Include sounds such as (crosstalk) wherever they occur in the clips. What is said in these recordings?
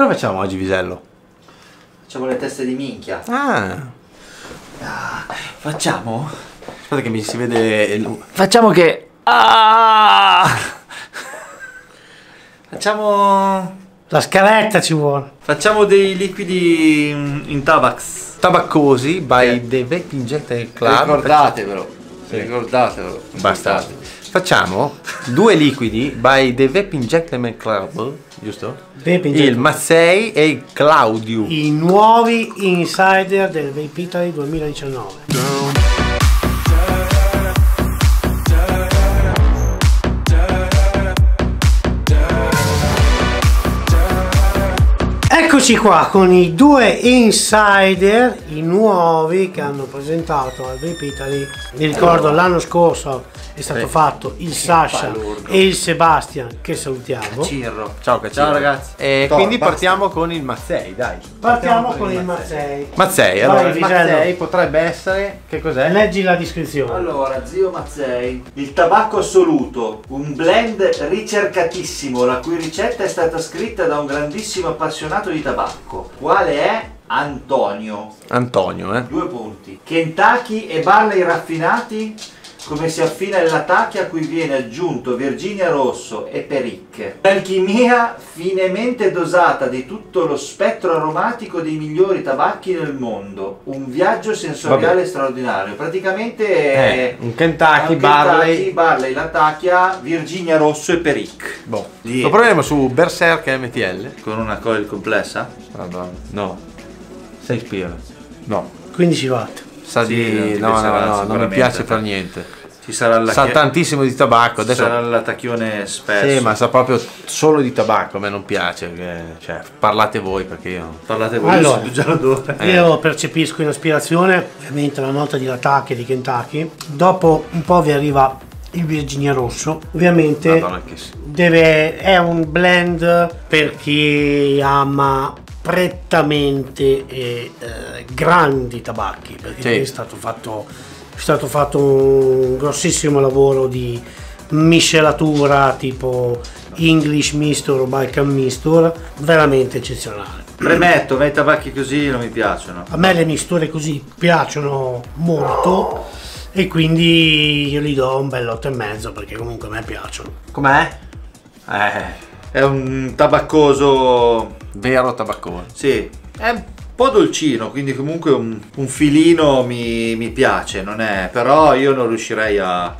Cosa facciamo oggi, Visello? Facciamo le teste di minchia. Ah, Facciamo? aspetta che mi si vede... il- Facciamo che... Ah! Facciamo... La scaletta ci vuole. Facciamo dei liquidi in tabax. Tabaccosi by Eh. The Vape Injector Club. Ricordatevelo. Ricordatevelo. Bastardi. Facciamo due liquidi by The Vape Injector Club, giusto? Injector. Il Mazzei e il Claudio. I nuovi insider del Vape Italy 2019. Eccoci qua con i due insider, i nuovi che hanno presentato al Vape Italy. Mi ricordo l'anno scorso è stato Sì. fatto il Sasha e il Sebastian che salutiamo. Cirro. Ciao, Cacciaro. Ciao ragazzi. E Toh, quindi basta. partiamo con il Mazzei, dai. Partiamo con il Mazzei. Mazzei, Vai, allora il Visello. Mazzei potrebbe essere che cos'è? Leggi la descrizione. Allora, zio Mazzei, il tabacco assoluto, un blend ricercatissimo, la cui ricetta è stata scritta da un grandissimo appassionato di tabacco. Quale è? Antonio. Antonio, eh. Due punti. Kentucky e Barley raffinati, come si affina il latacchia a cui viene aggiunto Virginia Rosso e Peric. Alchimia finemente dosata di tutto lo spettro aromatico dei migliori tabacchi del mondo. Un viaggio sensoriale Vabbè. straordinario. Praticamente Eh, un Kentucky, un Barley. Kentucky, Barley, latacchia, Virginia Rosso e Peric. Boh. Lo proveremo su Berserk MTL. Con una coil complessa? Madonna. No. 6 spira. No. 15 watt. Sa Sì, di... No, no, no, non mi piace per niente. Ci sarà il Sa tantissimo di tabacco. Adesso... sarà il latacchione spesso. Sì, ma sa proprio solo di tabacco, a me non piace. che- Cioè, parlate voi perché io... Parlate voi, Allora. (laughs) io so. Eh. Io percepisco in aspirazione ovviamente la nota di latacche di Kentucky. Dopo un po' vi arriva il Virginia Rosso. Ovviamente Madonna deve, è un blend per chi ama prettamente eh, eh, grandi tabacchi perché Sì. è stato fatto è stato fatto un grossissimo lavoro di miscelatura tipo English Mistor o Balkan Mistor veramente eccezionale Premetto, a me i tabacchi così non mi piacciono. a me le misture così piacciono molto e quindi io gli do un bel 8,5 perché comunque a me piacciono Com'è? Eh, È un tabaccoso, vero tabaccone. sì, è un po' dolcino, quindi comunque un, un filino mi, mi piace, non è, però io non riuscirei a,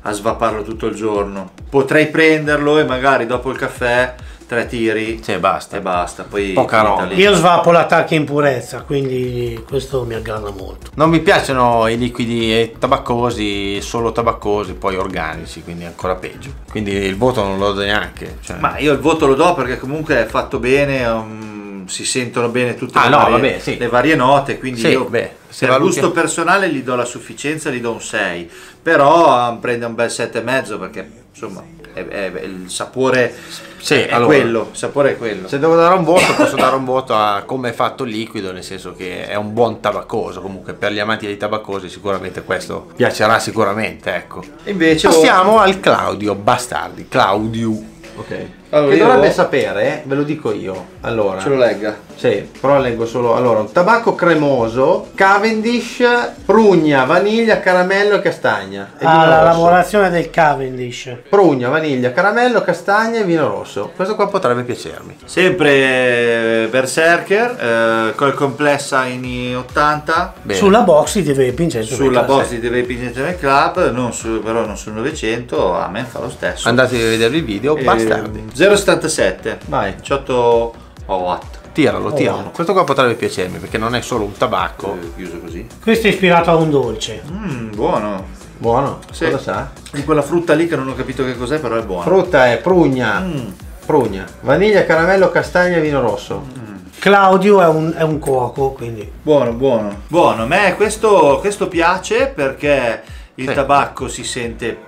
a svaparlo tutto il giorno. Potrei prenderlo e magari dopo il caffè tre tiri Sì, basta. e basta, poi Poca roba. lì. io svapo l'attacco in purezza quindi questo mi aggrada molto Non mi piacciono i liquidi e tabaccosi, solo tabaccosi, poi organici, quindi ancora peggio. Quindi il voto non lo do neanche. cioè. Ma io il voto lo do perché comunque è fatto bene, um, si sentono bene tutte Ah, le, no, varie, vabbè, sì. le varie note, quindi Sì, io beh, se per gusto personale gli do la sufficienza, gli do un 6, però um, prende un bel 7,5 perché insomma è- è- è il sapore Sì, è, allora. quello, sapore è quello. Se devo dare un voto, posso dare un voto a come è fatto il liquido, nel senso che è un buon tabaccoso. Comunque, per gli amanti dei tabaccosi, sicuramente questo piacerà sicuramente. Ecco. Invece Passiamo al Claudio Bastardi. Claudio. Ok. Allora, che dovrebbe sapere, ve lo dico io. Allora, ce lo legga. Sì, però leggo solo. Allora, un tabacco cremoso, Cavendish, prugna, vaniglia, caramello e castagna. E ah, la lavorazione del Cavendish Prugna, vaniglia, caramello, castagna e vino rosso. Questo qua potrebbe piacermi. Sempre eh, Berserker, eh, col complessa in 80. Bene. sulla box di The Vaping Center Sulla Club. box di Vaping Gentleman Club, non su- però non sul 900, a me fa lo stesso. Andate a vedere il video, Eh, bastardi. 077 Vai. 18 watt Tiralo, Oh, tiralo. wow. Questo qua potrebbe piacermi perché non è solo un tabacco. Eh, chiuso così questo è ispirato a un dolce Mm, buono Buono. Sì. Cosa sa? di quella frutta lì che non ho capito che cos'è però è buono Frutta è prugna. Mm. Prugna. Vaniglia, caramello, castagna e vino rosso. Claudio è un, è un cuoco quindi buono buono buono a me questo, questo piace perché il Sì. tabacco si sente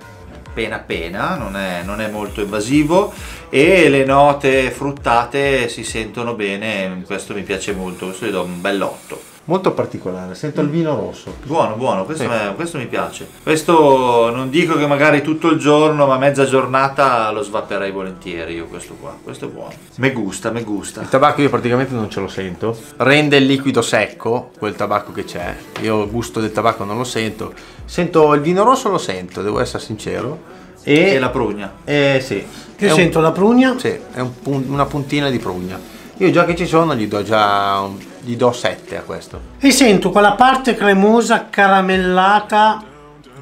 appena appena non è, non è molto invasivo e le note fruttate si sentono bene questo mi piace molto questo gli do un bell'otto molto particolare. Sento il vino rosso. Buono, buono, questo, Sì. me- questo mi piace. Questo non dico che magari tutto il giorno, ma mezza giornata lo svapperei volentieri io questo qua. Questo è buono. Me gusta, me gusta. Il tabacco io praticamente non ce lo sento. Rende il liquido secco, quel tabacco che c'è. Io il gusto del tabacco non lo sento. Sento il vino rosso lo sento, devo essere sincero. E, E la prugna. Eh sì. Io È un- sento la prugna, Sì, è un una puntina di prugna. Io già che ci sono gli do già un- gli do 7 a questo. e sento quella parte cremosa caramellata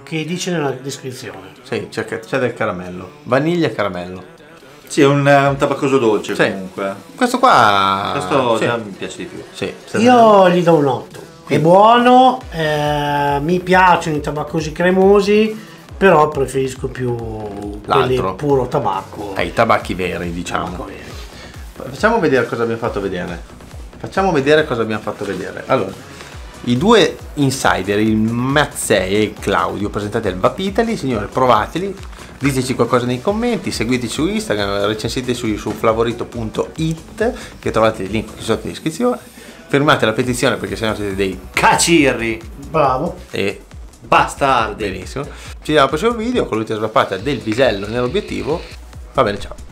che dice nella descrizione. Sì, c'è, c'è del caramello. Vaniglia e caramello. Sì, è un, un tabaccoso dolce Sì. comunque. Questo qua Questo sì. già mi piace di più. Sì, Io gli do un 8. È buono, eh, mi piacciono i tabaccosi cremosi, però preferisco più quelli L'altro. puro tabacco. Eh, i tabacchi veri, diciamo. Tabacco vero. Facciamo vedere cosa abbiamo fatto vedere. Facciamo vedere cosa abbiamo fatto vedere. Allora, i due insider, il Mazzei e il Claudio, presentati al Vapitali, signore, provateli. Diteci qualcosa nei commenti, seguiteci su Instagram, recensite su, su flavorito.it che trovate il link qui sotto in descrizione. Firmate la petizione perché sennò siete dei Cacirri, Bravo. e bastardi. benissimo. Ci vediamo al prossimo video con l'ultima svappata del bisello nell'obiettivo. Va bene, ciao.